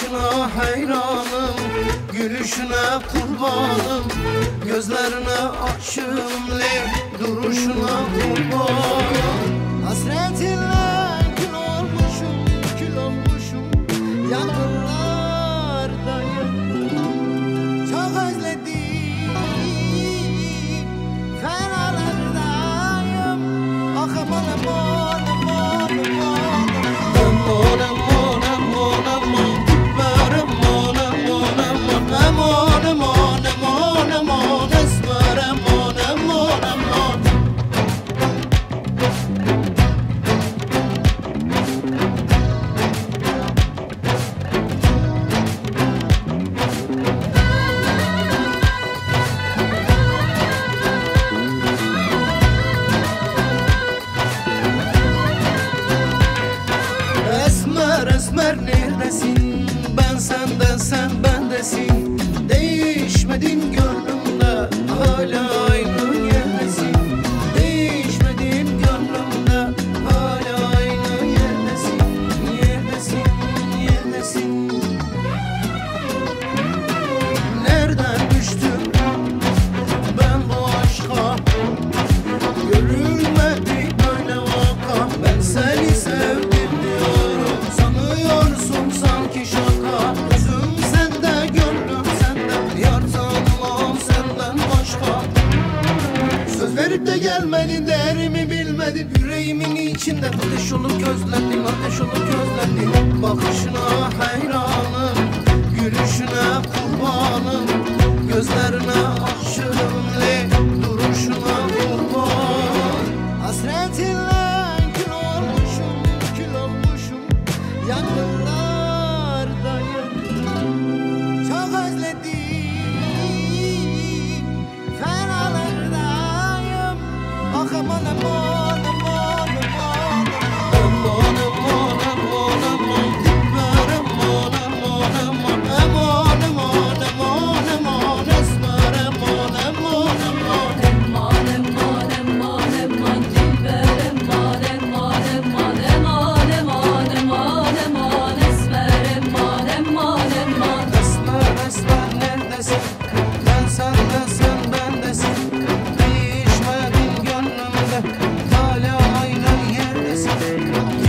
bakışına hayranım Gülüşüne kurbanım. Gözlerine açım lir Duruşuna kurbanım. Hasretinle kül olmuşum Kül olmuşum. Yandım haber neredesin? Ben senden sen bendesin. Değişmedin gönlümde hala Gelip de gelmedin değerimi bilmedin. Yüreğimin içinden ateş olup gözlendin Ateş olup gözlendin Thank you.